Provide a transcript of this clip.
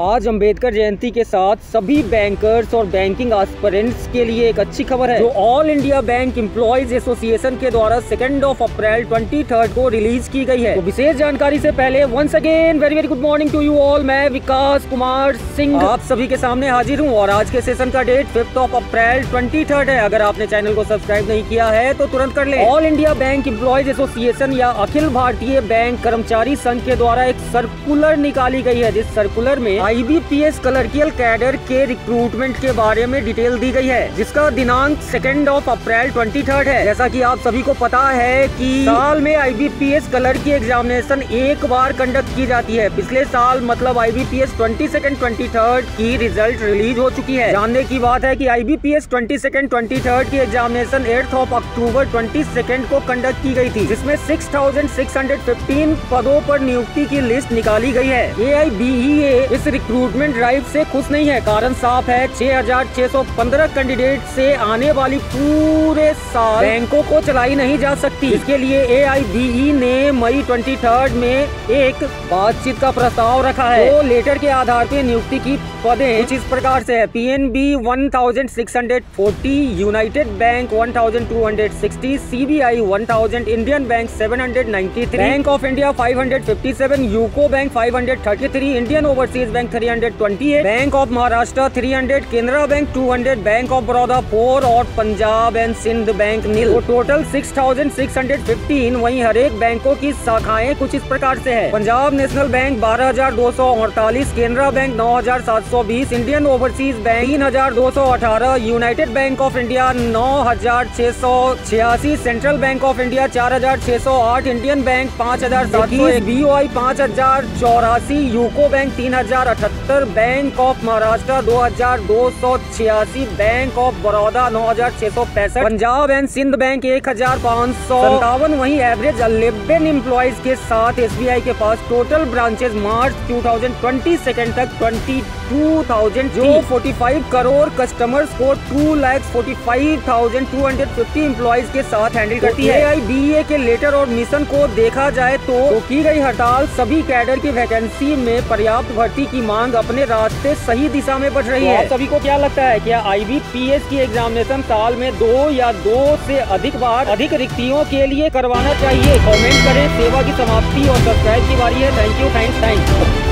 आज अंबेडकर जयंती के साथ सभी बैंकर्स और बैंकिंग एस्पिरेंट्स के लिए एक अच्छी खबर है। जो All India Bank Employees Association के द्वारा second of April twenty third को रिलीज़ की गई है। तो विशेष जानकारी से पहले once again very very good morning to you all मैं विकास कुमार सिंह आप सभी के सामने हाजिर हूँ और आज के सेशन का date fifth of April twenty third है। अगर आपने चैनल को सब्सक्राइब नहीं किया है तो तुरंत कर ले। All India Bank Employees Association या अखिल भारतीय बैंक कर्मचारी संघ के द्वारा एक सर्कुलर निकाली गई है, जिस सर्कुलर में आईबीपीएस कलर्कियल कैडर के रिक्रूटमेंट के बारे में डिटेल दी गई है, जिसका दिनांक second of April twenty third है। जैसा कि आप सभी को पता है कि साल में आईबीपीएस कलर की एग्जामिनेशन एक बार कंडक्ट की जाती है। पिछले साल मतलब IBPS twenty second twenty third की रिज़ल्ट रिलीज़ हो चुकी है। जानने की बात है की IBPS twenty second twenty third की examination eight of October twenty second को कंडक्ट की गई थी, जिसमें six thousand six hundred fifteen पदों पर नियुक्ति की लिस्ट निकाली गई है। ए आई बी ए इस रिक्रूटमेंट ड्राइव से खुश नहीं है। कारण साफ़ है 6,615 कैंडिडेट से आने वाली पूरे साल बैंकों को चलाई नहीं जा सकती। इसके लिए ए ने मई ट्वेंटी थर्ड में एक बातचीत का प्रस्ताव रखा है। तो लेटर के आधार पर नियुक्ति की पदे कुछ इस प्रकार से है। P N B one United Bank one thousand two hundred sixty C B I one thousand Indian Bank seven hundred ninety three Bank of India five hundred fifty seven UCO Bank five hundred thirty three Indian Overseas Bank three hundred twenty Bank of Maharashtra three hundred Canara Bank two hundred Bank of Baroda four और Punjab and Sind Bank nil तो total six thousand six hundred fifteen वही हर एक बैंकों की शाखाएँ कुछ इस प्रकार से है। पंजाब नेशनल बैंक बारह हज़ार दो सौ अड़तालीस केनरा बैंक नौ हज़ार सात सौ बीस इंडियन ओवरसीज बैंक तीन हज़ार दो सौ अठारह यूनाइटेड बैंक ऑफ़ इंडिया नौ हज़ार छह सौ छियासी सेंट्रल बैंक ऑफ़ इंडिया चार हज़ार छह सौ आठ इंडियन बैंक पाँच हज़ार सात सौ बी ओ आई पाँच हज़ार चौरासी यूको बैंक तीन हज़ार अठहत्तर बैंक ऑफ़ महाराष्ट्र दो हज़ार दो सौ छियासी, बैंक ऑफ़ बड़ौदा नौ हज़ार छह सौ पैंसठ, पंजाब एंड सिंध बैंक एक हज़ार पाँच सौ सत्तावन, वही एवरेज अलेवन एम्प्लॉयज़ के साथ एस बी आई के पास total branches March two thousand twenty second तक ट्वेंटी टू थाउज़ेंड जो फोर्टी फाइव करोड़ कस्टमर्स को two lakh forty five thousand two hundred fifty employees के साथ हैंडल करती है। आई बी ए के लेटर और मिशन को देखा जाए तो, तो की गई हड़ताल सभी कैडर की वैकेंसी में पर्याप्त भर्ती की मांग अपने रास्ते सही दिशा में बढ़ रही तो है। सभी को क्या लगता है क्या आईबीपीएस की एग्जामिनेशन साल में दो या दो से अधिक बार अधिक रिक्तियों के लिए करवाना चाहिए? कमेंट करें सेवा की समाप्ति और सब्सक्राइब की बारी है। Thank you thanks thanks